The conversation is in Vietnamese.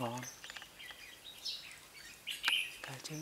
Đó. Cá chép